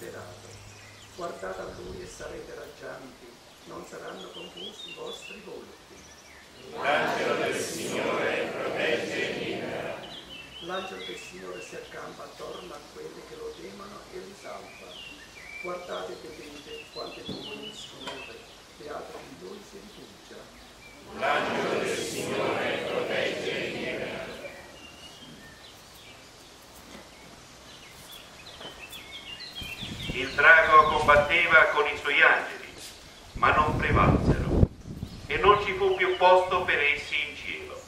liberato. Guardate a lui e sarete raggianti, non saranno confusi i vostri volti. L'angelo del Signore protegge e libera. L'angelo del Signore si accampa attorno a quelli che lo temono e li salva. Guardate e vedete quante nuvole scure, beato in lui si rifugia. L'angelo del Signore protegge e libera. Il drago combatteva con i suoi angeli, ma non prevalsero, e non ci fu più posto per essi in cielo.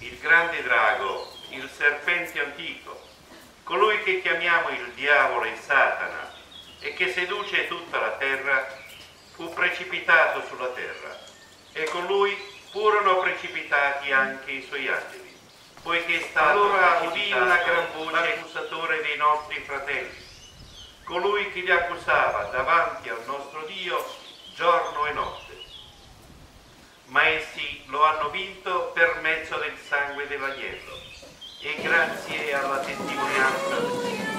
Il grande drago, il serpente antico, colui che chiamiamo il diavolo e Satana, e che seduce tutta la terra, fu precipitato sulla terra, e con lui furono precipitati anche i suoi angeli, poiché è stato allora udì una gran voce accusatore dei nostri fratelli colui che li accusava davanti al nostro Dio giorno e notte. Ma essi lo hanno vinto per mezzo del sangue dell'agnello e grazie alla testimonianza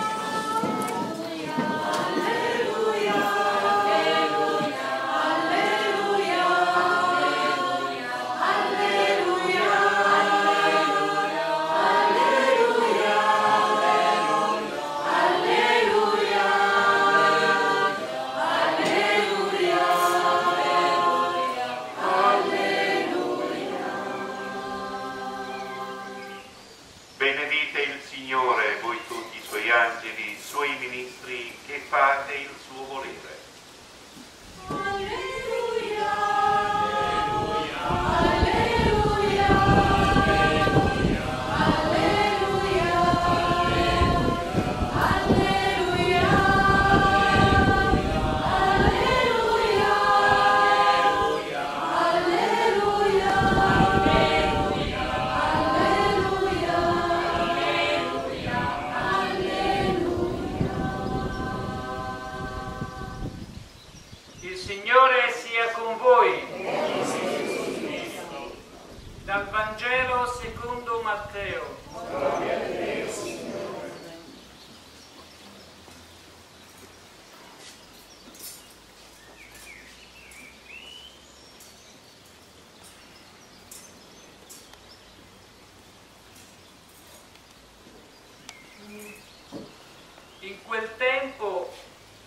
quel tempo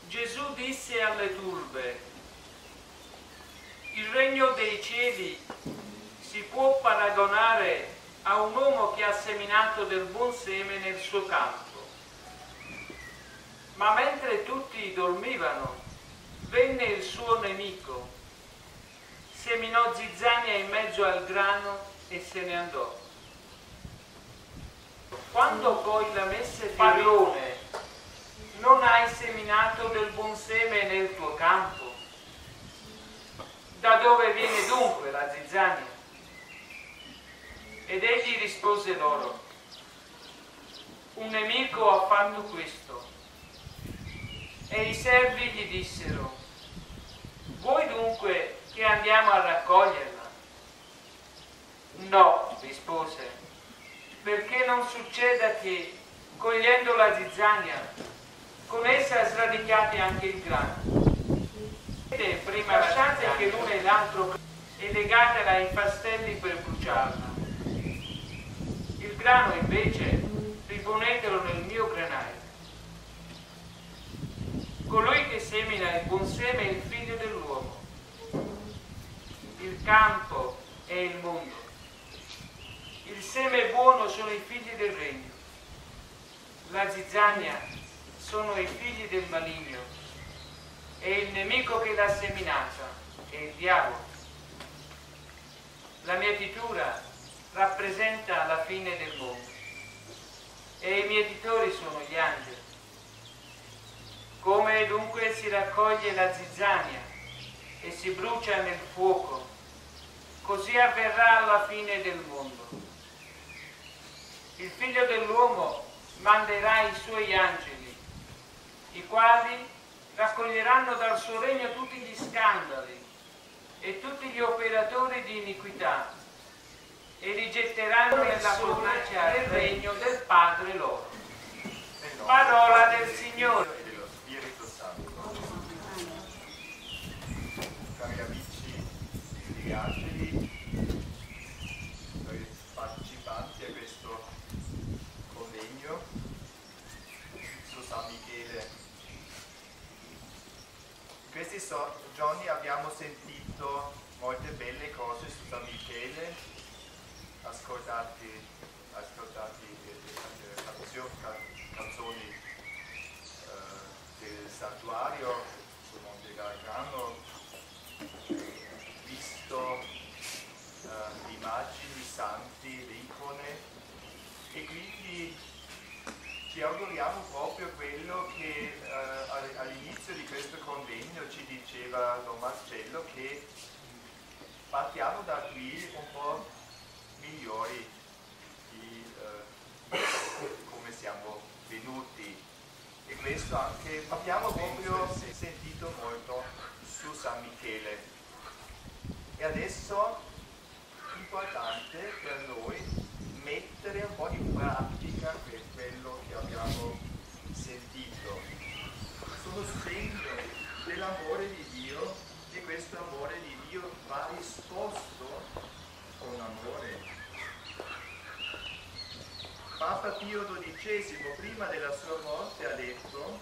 Gesù disse alle turbe, il regno dei cieli si può paragonare a un uomo che ha seminato del buon seme nel suo campo. Ma mentre tutti dormivano, venne il suo nemico, seminò zizzania in mezzo al grano e se ne andò. Quando poi la messe padrone, non hai seminato del buon seme nel tuo campo? Da dove viene dunque la zizzania? Ed egli rispose loro, un nemico ha fatto questo. E i servi gli dissero, vuoi dunque che andiamo a raccoglierla? No, rispose, perché non succeda che, cogliendo la zizzania, con essa sradicate anche il grano. Prima lasciate che l'uno e l'altro e legatela in fastelli per bruciarla. Il grano invece riponetelo nel mio granaio. Colui che semina il buon seme è il figlio dell'uomo. Il campo è il mondo. Il seme buono sono i figli del regno. La zizzania sono i figli del maligno e il nemico che l'ha seminata è il diavolo. La mietitura rappresenta la fine del mondo e i mietitori sono gli angeli. Come dunque si raccoglie la zizzania e si brucia nel fuoco, così avverrà alla fine del mondo. Il figlio dell'uomo manderà i suoi angeli, i quali raccoglieranno dal suo regno tutti gli scandali e tutti gli operatori di iniquità e li getteranno nella fornace del regno del Padre loro. Parola del Signore. dello Spirito Santo. Cari amici di Angeli, partecipanti a questo convegno, sono San Michele adesso Johnny abbiamo sentito molte belle cose su San Michele, ascoltati, ascoltati le, canzoni eh, del santuario sul Monte Gargano, visto eh, immagini santi, le icone e quindi ci auguriamo proprio quello che eh, all'inizio di questo convegno ci diceva Don Marcello che partiamo da qui un po' migliori di eh, come siamo venuti. E questo anche abbiamo proprio sentito molto su San Michele. E adesso importante per noi mettere un po' in pratica quello che abbiamo sentito sono segno dell'amore di Dio e questo amore di Dio va risposto con amore. Papa XII, prima della sua morte, ha detto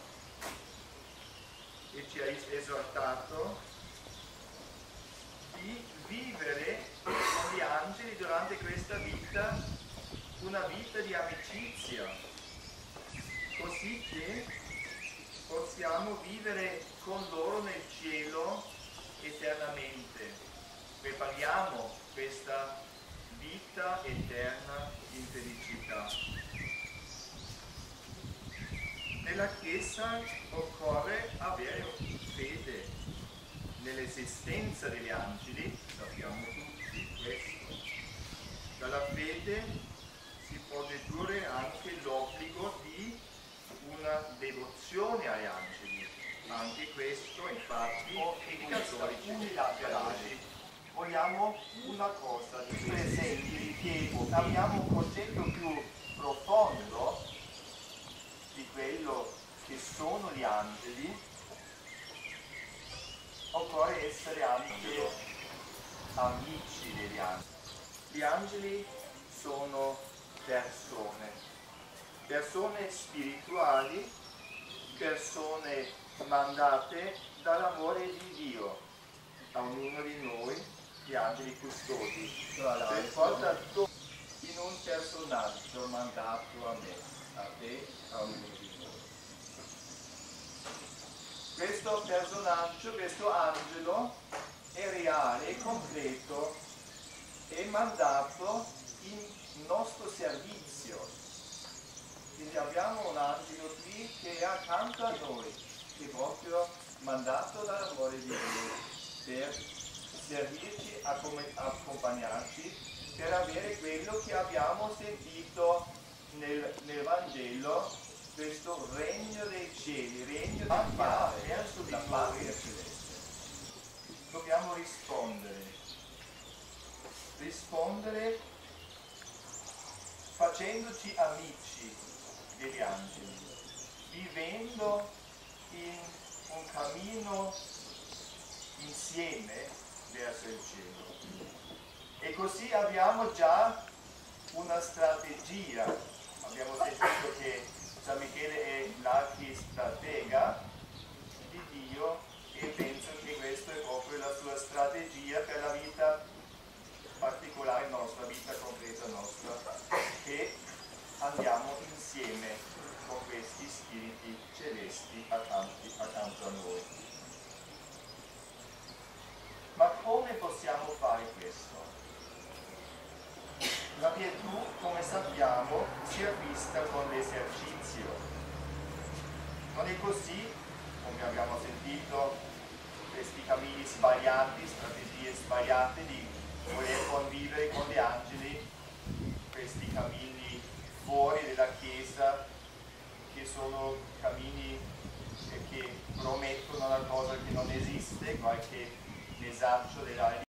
e ci ha esortato di vivere con gli angeli durante questa vita una vita di amicizia, così che possiamo vivere con loro nel cielo eternamente. Prepariamo questa vita eterna in felicità. Nella Chiesa occorre avere fede nell'esistenza degli angeli, sappiamo tutti questo. Dalla fede si può dedurre anche l'obbligo di una devozione agli angeli. Anche questo infatti i cattolici unilaterali vogliamo una cosa di presenti ripiego abbiamo un concetto più profondo di quello che sono gli angeli occorre essere anche amici degli angeli. Gli angeli sono persone persone spirituali persone mandate dall'amore di Dio. A ognuno di noi, gli angeli custodi, per porta in un personaggio mandato a me, a te, a ognuno di noi. Questo personaggio, questo angelo è reale, è concreto, è mandato in nostro servizio. Quindi abbiamo un angelo qui che è accanto a noi, che proprio mandato dall'amore di Dio per servirci, accompagnarci, per avere quello che abbiamo sentito nel, nel Vangelo, questo regno dei cieli, regno del Padre, verso la patria celeste. Dobbiamo rispondere, rispondere facendoci amici degli angeli, vivendo in un cammino insieme verso il cielo. E così abbiamo già una strategia. Abbiamo San Michele è l'archistratega di Dio e penso che questa è proprio la sua strategia per la vita particolare nostra, vita concreta nostra, che andiamo insieme con questi spiriti celesti accanto, accanto a noi. Ma come possiamo fare questo? La virtù, come sappiamo, si acquista con l'esercizio. Non è così, come abbiamo sentito, questi cammini sbagliati, strategie sbagliate di voler convivere con gli angeli, questi cammini fuori della Chiesa, che sono cammini che promettono una cosa che non esiste, qualche messaggio della